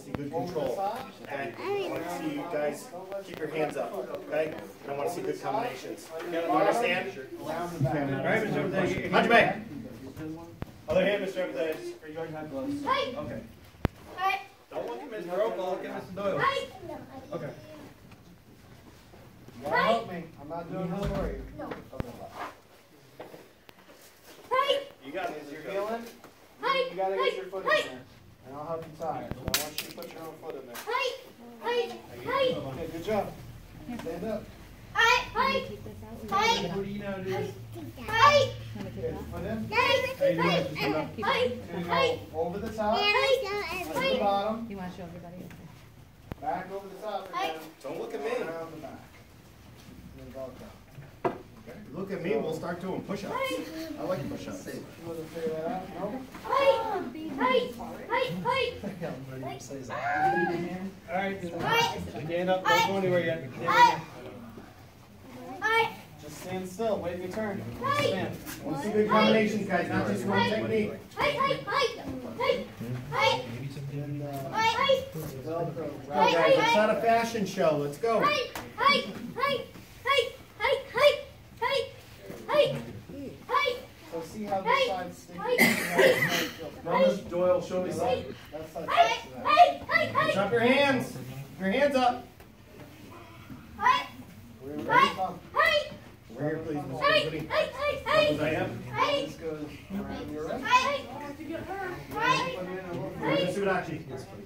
to see good control. And I want to see you guys keep your hands up, okay? And I want to see good combinations. You understand? All right, Mr. Epithelius. Hunch back. Other hand, Mr. Epithelius. You already have gloves. Hey. Okay. Hey. Don't look at Mr. Opal, look at Mr. Doyle. Hey. Okay. You gotta help me, I'm not doing this for you. No. Okay. Hey. You got Is this, you're you're healing, Hey. you gotta get your foot in there. And I'll help you tie foot in there. Hi, hi, hi. Okay, good job. Stand up. Hi, hi, hi. What do you now do? Hi. Hi, hi, hi. Over the top. Hi, the bottom. You want to show everybody? Back over the top. Don't look at me. Around the back. Look at me, we'll start doing push-ups. I like push-ups. Hi! Hi! Alright, stand up. Don't go anywhere yet. Just stand still. Wait your turn. Stand. One, two good combinations, guys, not just one technique. Hey, hey, hey, hey, hey. guys. It's not a fashion show. Let's go. Hey, hey, hey. how this side's sticking. Doyle, show me something. Hey, hey, hey, hey! Jump your hands. Your hands up. Hey, hey, ready, Tom. Here, please, Mr. Hey, As I am. Hey, hey, hey. Hey, hey, hey. Hey, hey, hey.